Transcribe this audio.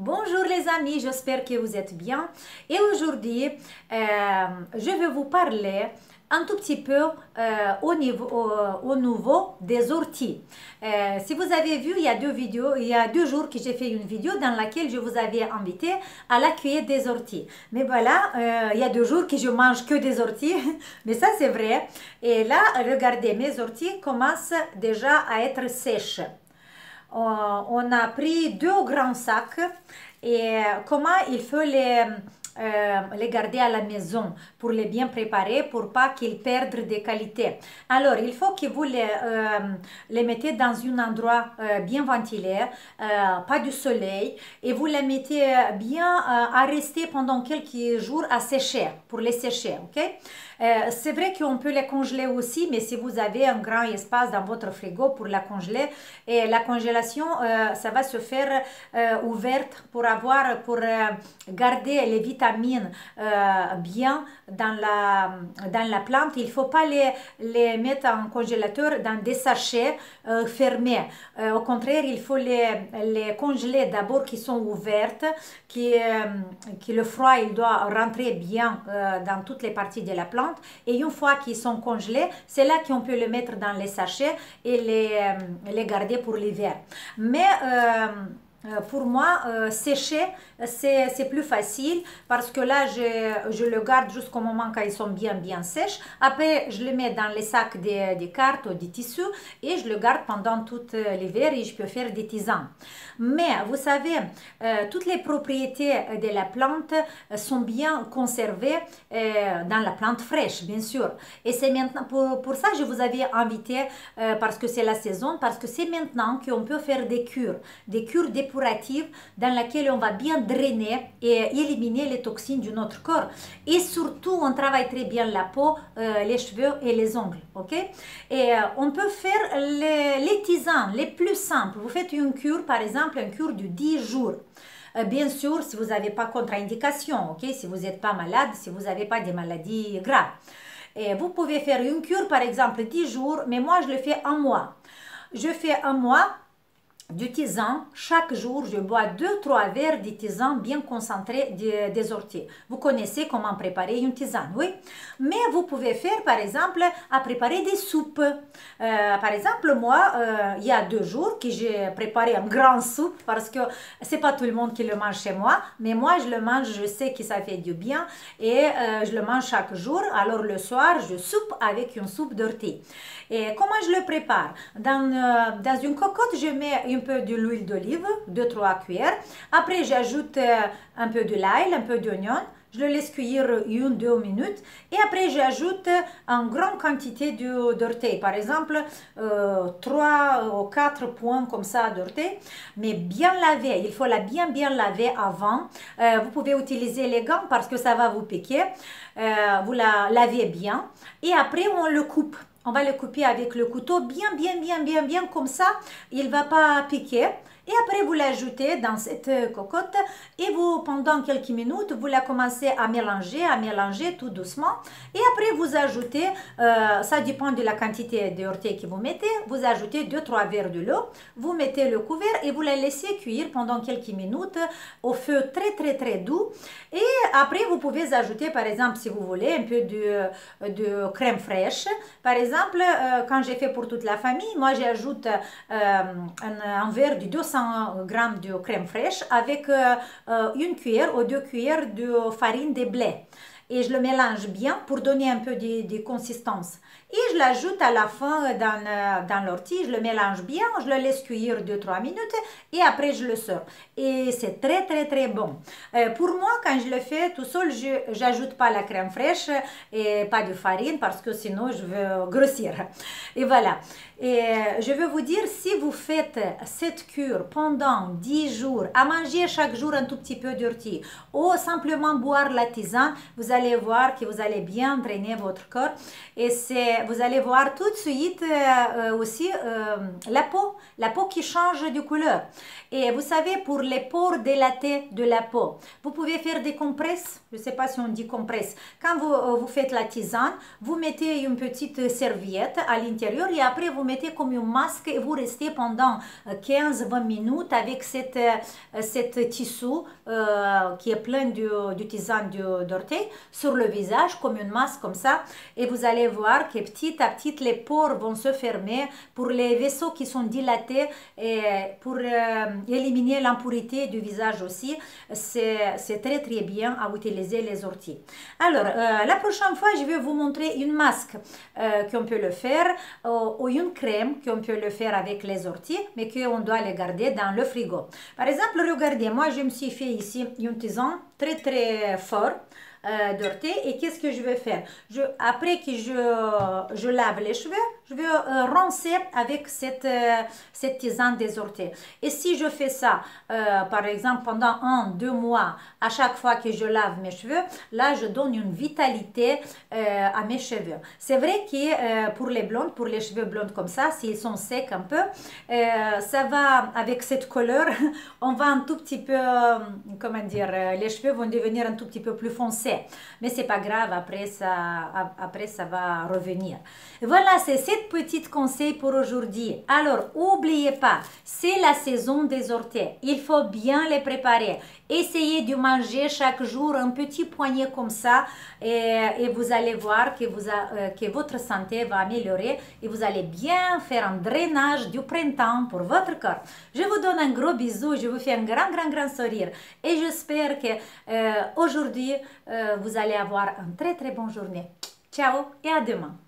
Bonjour les amis, j'espère que vous êtes bien. Et aujourd'hui, euh, je vais vous parler un tout petit peu euh, au, niveau, au, des orties. Euh, si vous avez vu, il y a deux vidéos, il y a deux jours que j'ai fait une vidéo dans laquelle je vous avais invité à la cueillette des orties. Mais voilà, il y a deux jours que je mange que des orties, mais ça c'est vrai. Et là, regardez, mes orties commencent déjà à être sèches. On a pris deux grands sacs et comment il faut les, euh, les garder à la maison pour les bien préparer pour pas qu'ils perdent des qualités. Alors, il faut que vous les, euh, les mettez dans un endroit bien ventilé, pas du soleil, et vous les mettez bien à rester pendant quelques jours à sécher, pour les sécher, ok? Euh, c'est vrai qu'on peut les congeler aussi, mais si vous avez un grand espace dans votre frigo pour la congeler, et la congélation, euh, ça va se faire euh, ouverte pour avoir, pour garder les vitamines bien dans la, dans la plante. Il faut pas les, les mettre en congélateur dans des sachets fermés. au contraire, il faut les, les congeler d'abord qui sont ouvertes, qui, qui le froid il doit rentrer bien dans toutes les parties de la plante et une fois qu'ils sont congelés, c'est là qu'on peut les mettre dans les sachets et les, euh, les garder pour l'hiver. Mais euh, euh, pour moi, euh, sécher, c'est plus facile parce que là, je, je le garde jusqu'au moment quand ils sont bien, bien sèches. Après, je le mets dans les sacs des, des cartes ou des tissus et je le garde pendant tout euh, l'hiver et je peux faire des tisanes. Mais vous savez, toutes les propriétés de la plante sont bien conservées dans la plante fraîche, bien sûr. Et c'est maintenant, pour, pour ça, je vous avais invité parce que c'est la saison, parce que c'est maintenant qu'on peut faire des cures, des cures des dans laquelle on va bien drainer et éliminer les toxines de notre corps. Et surtout, on travaille très bien la peau, euh, les cheveux et les ongles. ok? Et euh, on peut faire les, les tisanes les plus simples. Vous faites une cure, par exemple, une cure de 10 jours. Euh, bien sûr, si vous n'avez pas contre-indication, ok? Si vous n'êtes pas malade, si vous n'avez pas des maladies graves. Vous pouvez faire une cure, par exemple, 10 jours, mais moi, je le fais un mois. Je fais un mois du tisane. Chaque jour, je bois 2-3 verres de tisane bien concentré des orties. Vous connaissez comment préparer une tisane, oui Mais vous pouvez faire, par exemple, à préparer des soupes. Euh, par exemple, moi, euh, il y a deux jours que j'ai préparé un grand soupe parce que c'est pas tout le monde qui le mange chez moi, mais moi, je le mange, je sais que ça fait du bien et euh, je le mange chaque jour. Alors, le soir, je soupe avec une soupe d'ortie. Et comment je le prépare? Dans, dans une cocotte, je mets une un peu de l'huile d'olive, 2-3 cuillères. Après, j'ajoute euh, un peu de l'ail, un peu d'oignon. Je le laisse cuire une, deux minutes. Et après, j'ajoute une grande quantité d'orteils. Par exemple, euh, 3 ou 4 points comme ça d'orteils. Mais bien laver. Il faut la bien, bien laver avant. Euh, vous pouvez utiliser les gants parce que ça va vous piquer. Euh, vous la lavez bien. Et après, on le coupe. On va le couper avec le couteau bien, bien, bien, bien, bien comme ça. Il ne va pas piquer. Et après, vous l'ajoutez dans cette cocotte et vous, pendant quelques minutes, vous la commencez à mélanger, à mélanger tout doucement. Et après, vous ajoutez, euh, ça dépend de la quantité d'orteils que vous mettez, vous ajoutez 2-3 verres de l'eau, vous mettez le couvert et vous la laissez cuire pendant quelques minutes au feu très, très, très doux. Et après, vous pouvez ajouter, par exemple, si vous voulez, un peu de, de crème fraîche. Par exemple, euh, quand j'ai fait pour toute la famille, moi, j'ajoute euh, un, un verre de 200 g de crème fraîche avec euh, une cuillère ou deux cuillères de farine de blé et je le mélange bien pour donner un peu de, de consistance. Et je l'ajoute à la fin dans, euh, dans l'ortie, je le mélange bien, je le laisse cuire 2-3 minutes et après je le sors. Et c'est très très très bon. Euh, pour moi, quand je le fais tout seul, je n'ajoute pas la crème fraîche et pas de farine parce que sinon je veux grossir. Et voilà. Et euh, je veux vous dire, si vous faites cette cure pendant 10 jours, à manger chaque jour un tout petit peu d'ortie ou simplement boire la tisane, vous allez voir que vous allez bien drainer votre corps et c'est vous allez voir tout de suite euh, aussi la peau, la peau qui change de couleur. Et vous savez, pour les pores dilatés de la peau, vous pouvez faire des compresses. Je ne sais pas si on dit compresse. Quand vous, vous faites la tisane, vous mettez une petite serviette à l'intérieur et après vous mettez comme un masque et vous restez pendant 15-20 minutes avec cette, cette tissu qui est plein de, de tisane d'orteil sur le visage comme une masse comme ça et vous allez voir que petit à petit les pores vont se fermer pour les vaisseaux qui sont dilatés et pour euh, éliminer l'impureté du visage aussi. C'est très très bien à utiliser les orties. Alors euh, la prochaine fois je vais vous montrer une masque euh, qu'on peut le faire ou une crème qu'on peut le faire avec les orties mais qu'on doit les garder dans le frigo. Par exemple regardez moi je me suis fait ici une tisane très très fort euh, Et qu'est-ce que je vais faire? Je, Après que je, je lave les cheveux, je vais euh, rincer avec cette, euh, cette tisane désortée. Et si je fais ça, euh, par exemple, pendant un, deux mois, à chaque fois que je lave mes cheveux, là, je donne une vitalité à mes cheveux. C'est vrai que pour les blondes, pour les cheveux blondes comme ça, s'ils sont secs un peu, ça va avec cette couleur, on va un tout petit peu, comment dire, les cheveux vont devenir un tout petit peu plus foncés. Mais c'est pas grave, après ça, après ça va revenir. Voilà, c'est cette petite conseil pour aujourd'hui. Alors, n'oubliez pas, c'est la saison des orteils. Il faut bien les préparer. Essayez de manger chaque jour un petit poignet comme ça et, vous allez voir euh, que votre santé va améliorer et vous allez bien faire un drainage du printemps pour votre corps. Je vous donne un gros bisou, je vous fais un grand, grand, grand sourire et j'espère que euh, aujourd'hui, euh, vous allez avoir une très, très bonne journée. Ciao et à demain.